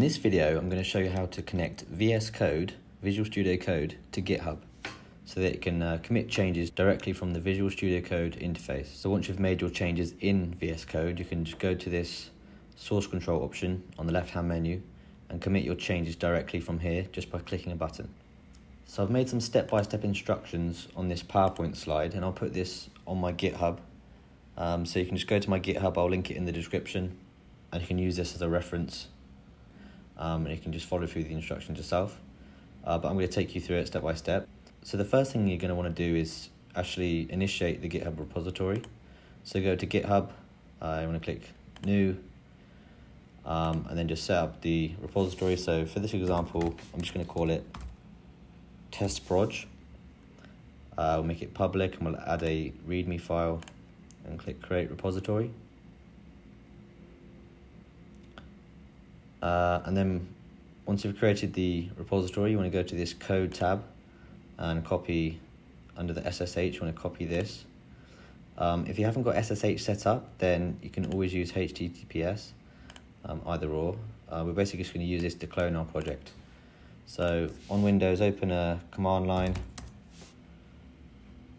In this video, I'm going to show you how to connect VS Code, Visual Studio Code, to GitHub so that it can uh, commit changes directly from the Visual Studio Code interface. So once you've made your changes in VS Code, you can just go to this source control option on the left hand menu and commit your changes directly from here just by clicking a button. So I've made some step-by-step -step instructions on this PowerPoint slide and I'll put this on my GitHub. Um, so you can just go to my GitHub, I'll link it in the description and you can use this as a reference um, and you can just follow through the instructions yourself. Uh, but I'm going to take you through it step by step. So the first thing you're going to want to do is actually initiate the GitHub repository. So go to GitHub, you want to click New, um, and then just set up the repository. So for this example, I'm just going to call it test proj. Uh, we'll make it public and we'll add a README file and click create repository. Uh, and then once you've created the repository, you want to go to this code tab and copy under the SSH, you want to copy this. Um, if you haven't got SSH set up, then you can always use HTTPS, um, either or. Uh, we're basically just going to use this to clone our project. So on Windows, open a command line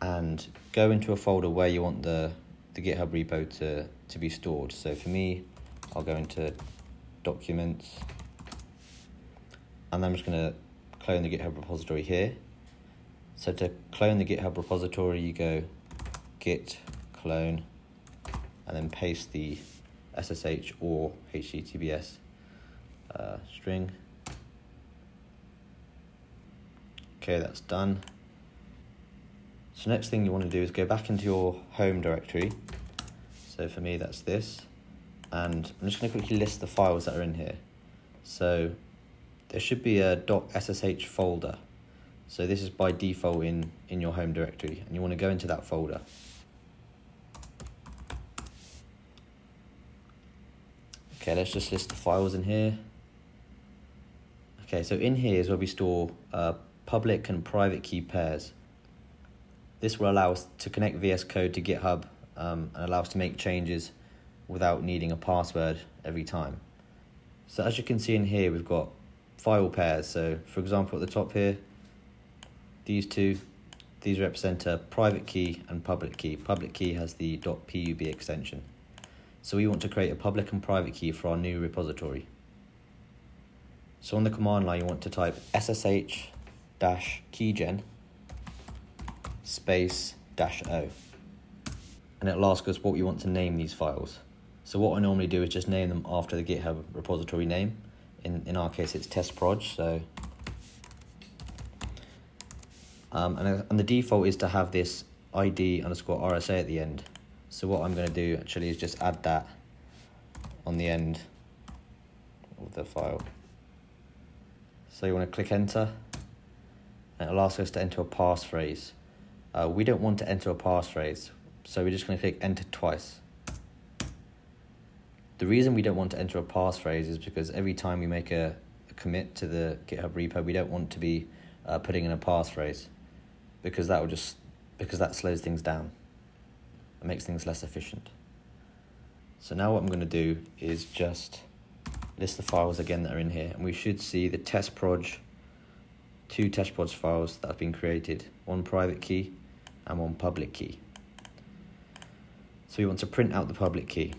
and go into a folder where you want the, the GitHub repo to, to be stored. So for me, I'll go into documents and I'm just going to clone the GitHub repository here. So to clone the GitHub repository, you go git clone and then paste the SSH or HTTPS uh, string. Okay, that's done. So next thing you want to do is go back into your home directory. So for me, that's this and I'm just going to quickly list the files that are in here. So there should be a .ssh folder. So this is by default in, in your home directory and you want to go into that folder. Okay, let's just list the files in here. Okay, so in here is where we store uh, public and private key pairs. This will allow us to connect VS Code to GitHub um, and allow us to make changes without needing a password every time. So as you can see in here, we've got file pairs. So for example, at the top here, these two, these represent a private key and public key. Public key has the .pub extension. So we want to create a public and private key for our new repository. So on the command line, you want to type ssh dash keygen space dash o. And it'll ask us what we want to name these files. So what I normally do is just name them after the GitHub repository name. In, in our case, it's testproj, so... Um, and, and the default is to have this ID underscore RSA at the end. So what I'm going to do actually is just add that on the end of the file. So you want to click enter, and it'll ask us to enter a passphrase. Uh, we don't want to enter a passphrase, so we're just going to click enter twice. The reason we don't want to enter a passphrase is because every time we make a, a commit to the GitHub repo, we don't want to be uh, putting in a passphrase because that will just because that slows things down. It makes things less efficient. So now what I'm going to do is just list the files again that are in here, and we should see the test testproj, two test testproj files that have been created, one private key and one public key. So we want to print out the public key.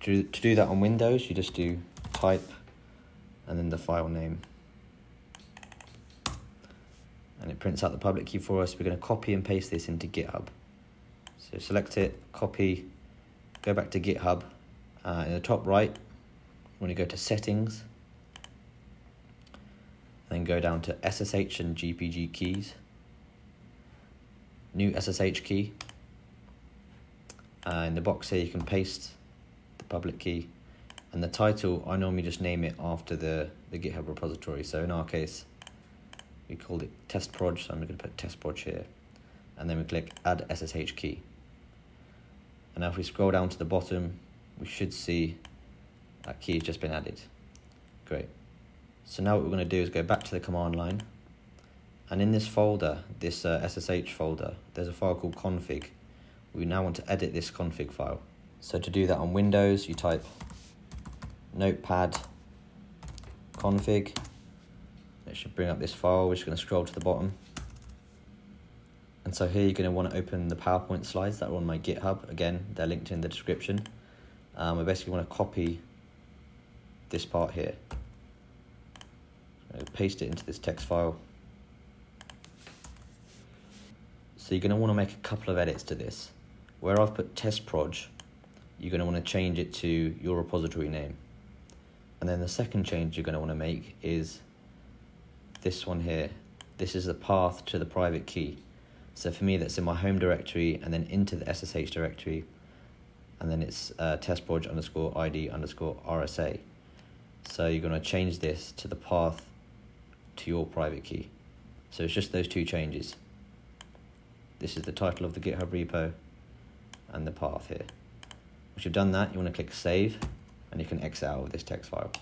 To, to do that on Windows, you just do type and then the file name. And it prints out the public key for us. We're going to copy and paste this into GitHub. So select it, copy, go back to GitHub. Uh, in the top right, you go to settings, then go down to SSH and GPG keys, new SSH key. Uh, in the box here, you can paste public key. And the title, I normally just name it after the, the GitHub repository. So in our case, we called it test proj, so I'm going to put test proj here. And then we click add SSH key. And now if we scroll down to the bottom, we should see that key has just been added. Great. So now what we're going to do is go back to the command line. And in this folder, this uh, SSH folder, there's a file called config. We now want to edit this config file. So to do that on Windows, you type notepad config. It should bring up this file. We're just going to scroll to the bottom. And so here you're going to want to open the PowerPoint slides that are on my GitHub. Again, they're linked in the description. Um, I basically want to copy this part here. paste it into this text file. So you're going to want to make a couple of edits to this. Where I've put test proj, you're going to want to change it to your repository name. And then the second change you're going to want to make is this one here. This is the path to the private key. So for me, that's in my home directory and then into the SSH directory. And then it's uh, testproj underscore ID underscore RSA. So you're going to change this to the path to your private key. So it's just those two changes. This is the title of the GitHub repo and the path here. Once you've done that, you want to click save and you can exit out of this text file.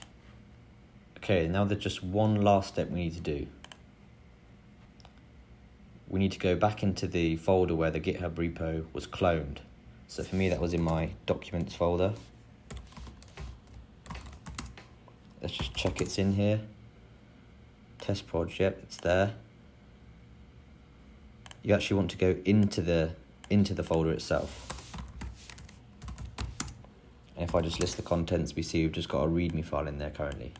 Okay, now there's just one last step we need to do we need to go back into the folder where the GitHub repo was cloned. So for me, that was in my documents folder. Let's just check it's in here. Test project, yep, it's there. You actually want to go into the into the folder itself. And if I just list the contents, we see we've just got a README file in there currently.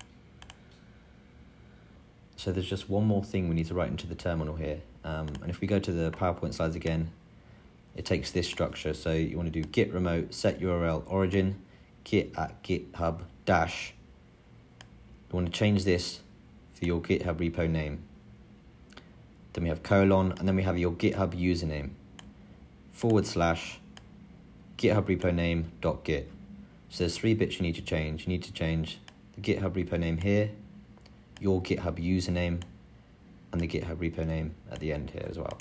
So there's just one more thing we need to write into the terminal here. Um, and if we go to the PowerPoint slides again, it takes this structure. So you want to do git remote set URL origin git at github dash. You want to change this for your GitHub repo name. Then we have colon, and then we have your GitHub username forward slash GitHub repo name dot git. So there's three bits you need to change. You need to change the GitHub repo name here, your GitHub username, and the GitHub repo name at the end here as well.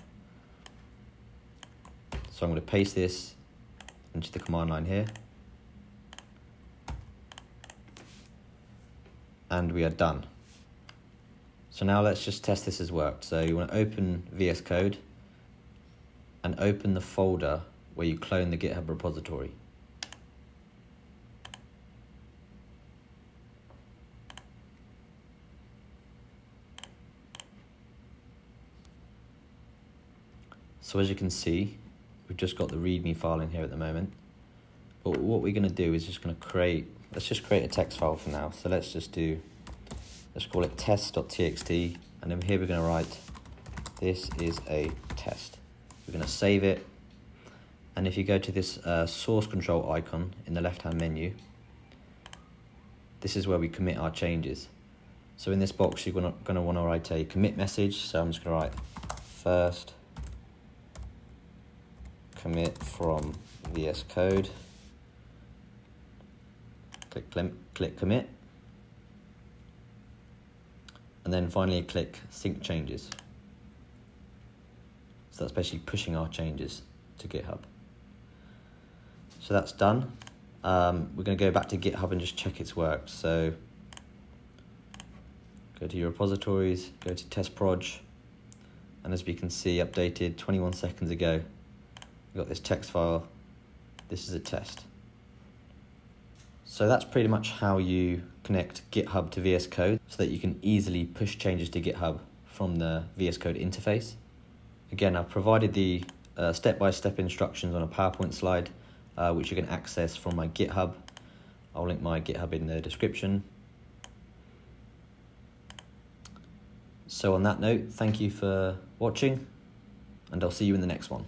So I'm going to paste this into the command line here. And we are done. So now let's just test this has worked. So you want to open VS Code and open the folder where you clone the GitHub repository. So as you can see, we've just got the README file in here at the moment. But what we're going to do is just going to create, let's just create a text file for now. So let's just do, let's call it test.txt. And then here we're going to write, this is a test. We're going to save it. And if you go to this uh, source control icon in the left-hand menu, this is where we commit our changes. So in this box, you're going to want to write a commit message. So I'm just going to write first commit from VS Code. Click, click commit. And then finally click sync changes. So that's basically pushing our changes to GitHub. So that's done. Um, we're going to go back to GitHub and just check it's worked. So go to your repositories, go to test proj, and as we can see, updated 21 seconds ago, We've got this text file. This is a test. So that's pretty much how you connect GitHub to VS Code so that you can easily push changes to GitHub from the VS Code interface. Again, I've provided the uh, step-by-step uh, -step instructions on a PowerPoint slide, uh, which you can access from my GitHub. I'll link my GitHub in the description. So on that note, thank you for watching, and I'll see you in the next one.